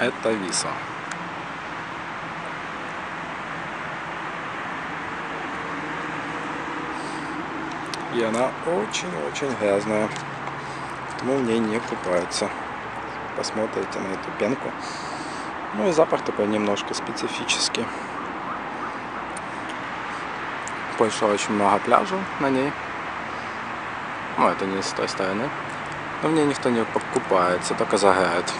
Это Виса. И она очень-очень грязная. Поэтому в ней не купаются. Посмотрите на эту пенку. Ну и запах такой немножко специфический. Польша очень много пляжей на ней. Ну, это не с той стороны. Но в ней никто не покупается, только загорает.